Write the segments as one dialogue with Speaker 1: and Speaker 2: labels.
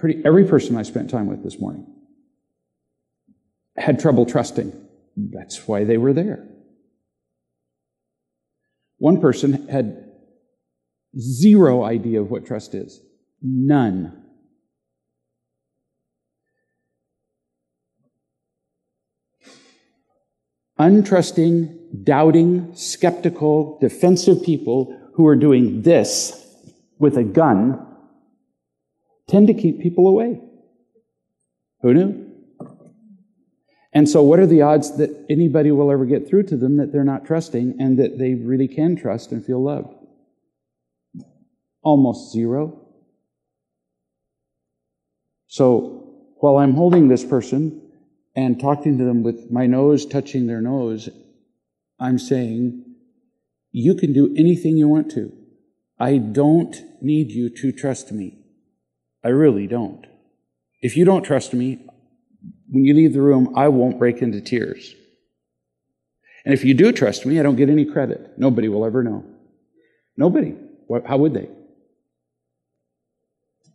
Speaker 1: pretty every person I spent time with this morning had trouble trusting. That's why they were there. One person had zero idea of what trust is. None. Untrusting, doubting, skeptical, defensive people who are doing this with a gun tend to keep people away. Who knew? And so, what are the odds that anybody will ever get through to them that they're not trusting and that they really can trust and feel loved? Almost zero. So, while I'm holding this person and talking to them with my nose touching their nose, I'm saying, You can do anything you want to. I don't need you to trust me. I really don't. If you don't trust me, when you leave the room, I won't break into tears. And if you do trust me, I don't get any credit. Nobody will ever know. Nobody. How would they?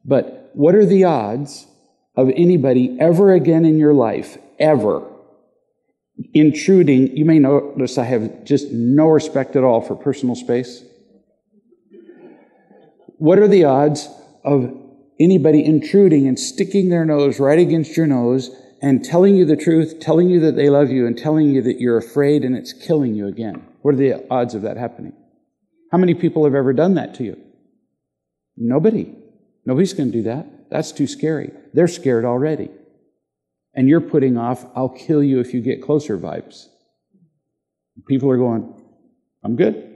Speaker 1: But what are the odds of anybody ever again in your life, ever, intruding? You may notice I have just no respect at all for personal space. What are the odds of anybody intruding and sticking their nose right against your nose and telling you the truth, telling you that they love you, and telling you that you're afraid and it's killing you again. What are the odds of that happening? How many people have ever done that to you? Nobody. Nobody's going to do that. That's too scary. They're scared already. And you're putting off, I'll kill you if you get closer vibes. People are going, I'm good.